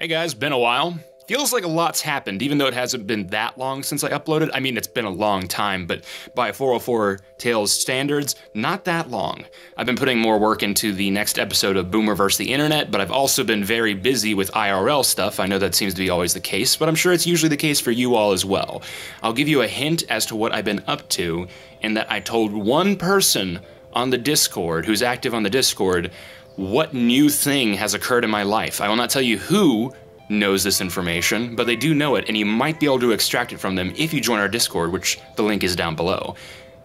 Hey guys, been a while. Feels like a lot's happened, even though it hasn't been that long since I uploaded. I mean, it's been a long time, but by 404 Tales standards, not that long. I've been putting more work into the next episode of Boomerverse the Internet, but I've also been very busy with IRL stuff. I know that seems to be always the case, but I'm sure it's usually the case for you all as well. I'll give you a hint as to what I've been up to, in that I told one person on the Discord who's active on the Discord what new thing has occurred in my life. I will not tell you who knows this information, but they do know it, and you might be able to extract it from them if you join our Discord, which the link is down below.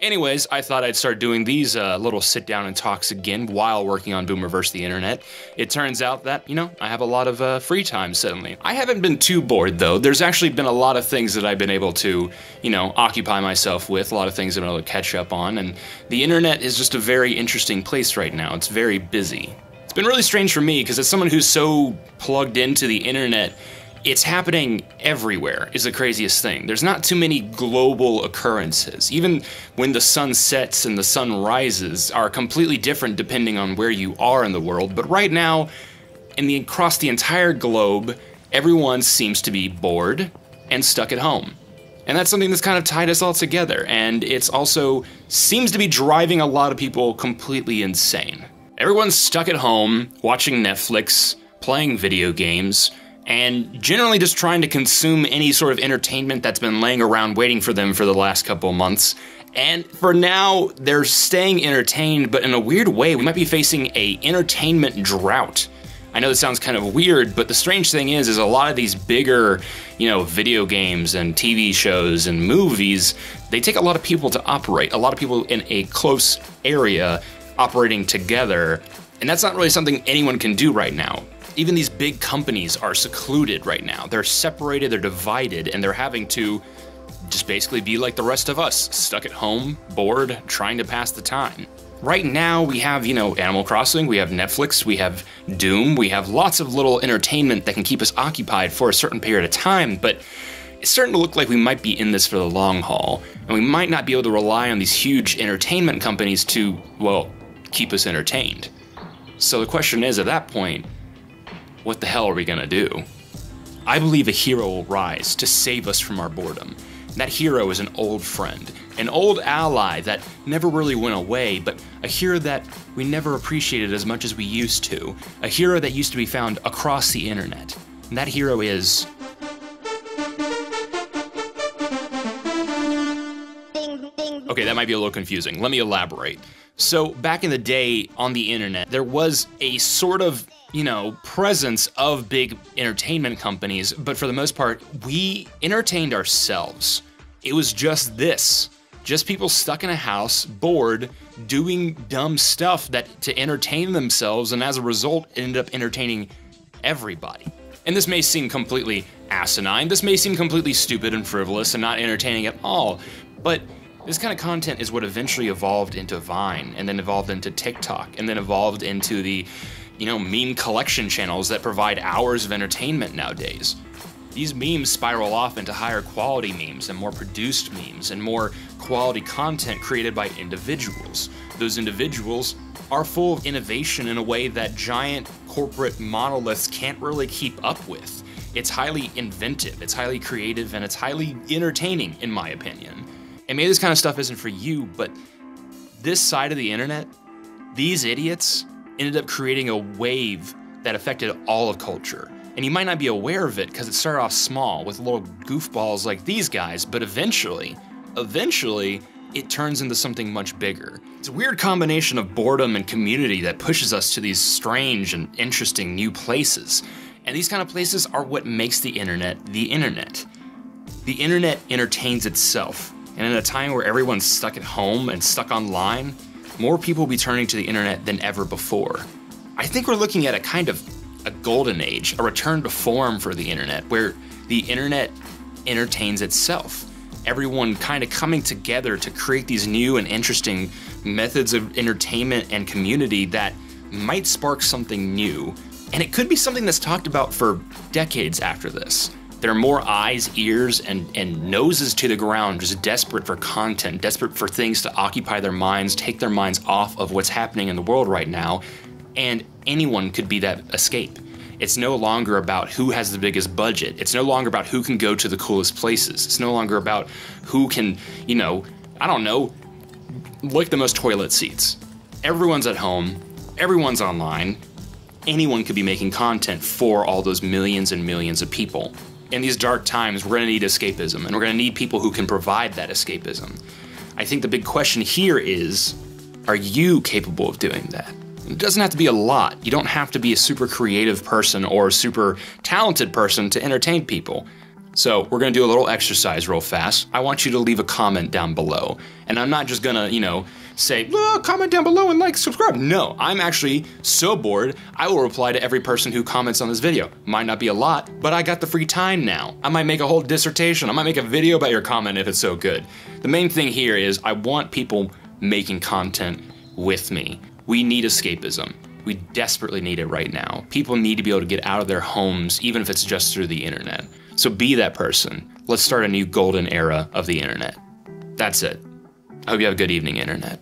Anyways, I thought I'd start doing these uh, little sit down and talks again while working on Boomerverse the Internet. It turns out that, you know, I have a lot of uh, free time suddenly. I haven't been too bored though. There's actually been a lot of things that I've been able to, you know, occupy myself with, a lot of things I've been able to catch up on, and the Internet is just a very interesting place right now. It's very busy. It's been really strange for me because as someone who's so plugged into the internet, it's happening everywhere is the craziest thing. There's not too many global occurrences. Even when the sun sets and the sun rises are completely different depending on where you are in the world. But right now, in the across the entire globe, everyone seems to be bored and stuck at home. And that's something that's kind of tied us all together. And it's also seems to be driving a lot of people completely insane. Everyone's stuck at home, watching Netflix, playing video games, and generally just trying to consume any sort of entertainment that's been laying around waiting for them for the last couple months. And for now, they're staying entertained, but in a weird way, we might be facing a entertainment drought. I know this sounds kind of weird, but the strange thing is, is a lot of these bigger, you know, video games and TV shows and movies, they take a lot of people to operate. A lot of people in a close area operating together. And that's not really something anyone can do right now. Even these big companies are secluded right now. They're separated, they're divided, and they're having to just basically be like the rest of us, stuck at home, bored, trying to pass the time. Right now, we have, you know, Animal Crossing, we have Netflix, we have Doom, we have lots of little entertainment that can keep us occupied for a certain period of time, but it's starting to look like we might be in this for the long haul, and we might not be able to rely on these huge entertainment companies to, well, keep us entertained. So the question is at that point, what the hell are we gonna do? I believe a hero will rise to save us from our boredom. That hero is an old friend, an old ally that never really went away, but a hero that we never appreciated as much as we used to. A hero that used to be found across the internet. And that hero is. Okay, that might be a little confusing. Let me elaborate. So, back in the day on the internet, there was a sort of, you know, presence of big entertainment companies, but for the most part, we entertained ourselves. It was just this just people stuck in a house, bored, doing dumb stuff that to entertain themselves, and as a result, ended up entertaining everybody. And this may seem completely asinine, this may seem completely stupid and frivolous and not entertaining at all, but this kind of content is what eventually evolved into Vine, and then evolved into TikTok, and then evolved into the, you know, meme collection channels that provide hours of entertainment nowadays. These memes spiral off into higher quality memes and more produced memes and more quality content created by individuals. Those individuals are full of innovation in a way that giant corporate monoliths can't really keep up with. It's highly inventive, it's highly creative, and it's highly entertaining, in my opinion. And maybe this kind of stuff isn't for you, but this side of the internet, these idiots ended up creating a wave that affected all of culture. And you might not be aware of it because it started off small with little goofballs like these guys, but eventually, eventually, it turns into something much bigger. It's a weird combination of boredom and community that pushes us to these strange and interesting new places. And these kind of places are what makes the internet the internet. The internet entertains itself, and in a time where everyone's stuck at home and stuck online, more people will be turning to the internet than ever before. I think we're looking at a kind of a golden age, a return to form for the internet, where the internet entertains itself. Everyone kind of coming together to create these new and interesting methods of entertainment and community that might spark something new. And it could be something that's talked about for decades after this. There are more eyes, ears, and, and noses to the ground, just desperate for content, desperate for things to occupy their minds, take their minds off of what's happening in the world right now. And anyone could be that escape. It's no longer about who has the biggest budget. It's no longer about who can go to the coolest places. It's no longer about who can, you know, I don't know, lick the most toilet seats. Everyone's at home, everyone's online. Anyone could be making content for all those millions and millions of people. In these dark times, we're gonna need escapism, and we're gonna need people who can provide that escapism. I think the big question here is are you capable of doing that? It doesn't have to be a lot. You don't have to be a super creative person or a super talented person to entertain people. So, we're gonna do a little exercise real fast. I want you to leave a comment down below. And I'm not just gonna, you know, say, comment down below and like, subscribe. No, I'm actually so bored, I will reply to every person who comments on this video. Might not be a lot, but I got the free time now. I might make a whole dissertation. I might make a video about your comment if it's so good. The main thing here is I want people making content with me. We need escapism. We desperately need it right now. People need to be able to get out of their homes, even if it's just through the internet. So be that person. Let's start a new golden era of the internet. That's it. I hope you have a good evening, internet.